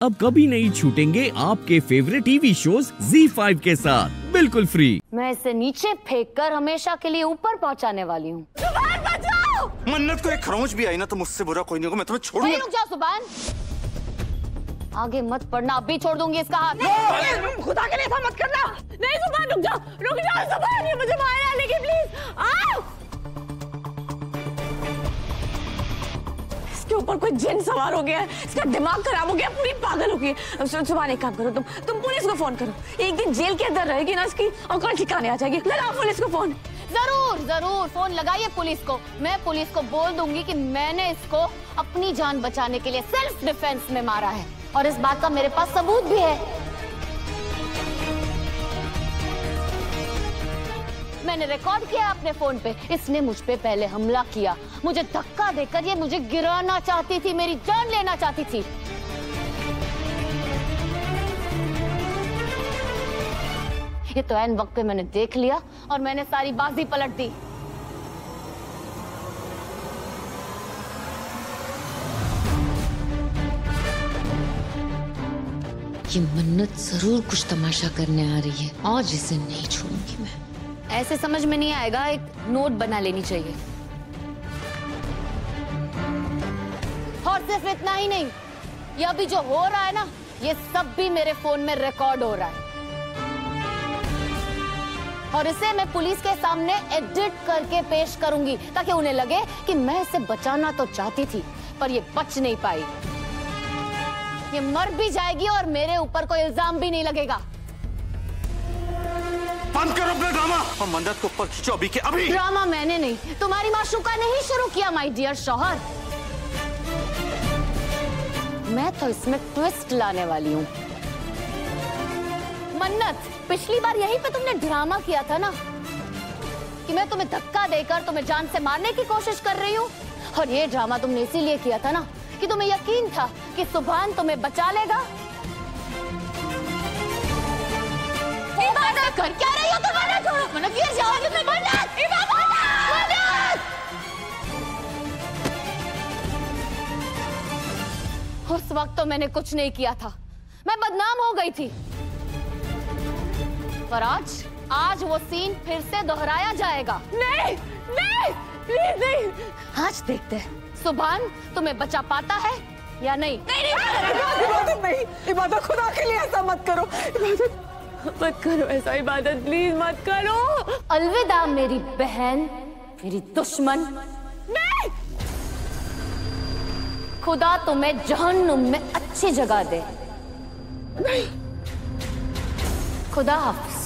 अब कभी नहीं छूटेंगे आपके फेवरेट टीवी शोज़ Z5 के साथ। बिल्कुल फ्री मैं इसे नीचे फेंक कर हमेशा के लिए ऊपर पहुँचाने वाली हूँ। मन्नत को एक खरोंच भी आई ना तो मुझसे बुरा कोई नहीं होगा मैं तुम्हें छोड़ूँगा। नहीं रुक जाओ सुबान आगे मत पड़ना अभी छोड़ दूँगी इसका हाथ। खुदा के लिए ऐसा मत करना। नहीं सुभान रुक जाओ रुक जाओ ये मुझे मारने इसके ऊपर कोई जिन सवार हो गया है, इसका दिमाग खराब हो गया पूरी पागल हो गई है। सुबह एक काम करो, तुम तुम पुलिस को फ़ोन करो। एक दिन जेल के अंदर रहेगी ना इसकी, और कल ठिकाने आ जाएगी। लगाओ पुलिस को फ़ोन। ज़रूर ज़रूर, फ़ोन लगाइए पुलिस को। मैं पुलिस को बोल दूँगी कि मैंने इसको अपनी जान बचाने के लिए सेल्फ डिफेंस में मारा है। और इस बात का मेरे पास सबूत भी है। मैंने रिकॉर्ड किया अपने फ़ोन पे। इसने मुझ पे पहले हमला किया। मुझे धक्का देकर ये मुझे गिराना चाहती थी, मेरी जान लेना चाहती थी। ये तो एन वक्त पे मैंने देख लिया और मैंने सारी बाजी पलट दी। ये मन्नत ज़रूर कुछ तमाशा करने आ रही है। आज इसे नहीं छोड़ूँगी मैं। ऐसे समझ में नहीं आएगा, एक नोट बना लेनी चाहिए। और सिर्फ़ इतना ही नहीं, ये अभी जो हो रहा है ना, ये सब भी मेरे फ़ोन में रिकॉर्ड हो रहा है। और इसे मैं पुलिस के सामने एडिट करके पेश करूँगी, ताकि उन्हें लगे कि मैं इसे बचाना तो चाहती थी, पर ये बच नहीं पाई। ये मर भी जाएगी और मेरे ऊपर कोई इल्ज़ाम भी नहीं लगेगा। बंद करो अपना ड्रामा। और मन्नत को ऊपर खींचो अभी के अभी। ड्रामा मैंने नहीं, तुम्हारी माशुका ने ही शुरू किया माय डियर शौहर। मैं तो इसमें ट्विस्ट लाने वाली हूँ। मन्नत, पिछली बार यहीं पे तुमने ड्रामा किया था ना? कि मैं तुम्हें धक्का देकर तुम्हें जान से मारने की कोशिश कर रही हूँ? और ये ड्रामा तुमने इसीलिए किया था ना, कि तुम्हें यकीन था कि सुभान तुम्हें बचा लेगा। कर क्या रही हो तुम मन्नत ये जाओगे तुम मन्नत मन्नत उस वक्त तो मैंने कुछ नहीं किया था मैं बदनाम हो गई थी पर आज आज वो सीन फिर से दोहराया जाएगा नहीं नहीं प्लीज़ नहीं आज देखते हैं सुभान तुम्हें बचा पाता है या नहीं नहीं इबादत नहीं इबादत खुदा के लिए ऐसा मत करो। इबादत मत करो ऐसा इबादत प्लीज़ मत करो। अलविदा मेरी बहन मेरी दुश्मन। नहीं! खुदा तुम्हें जहन्नुम में अच्छी जगह दे। नहीं! खुदा हाफिज।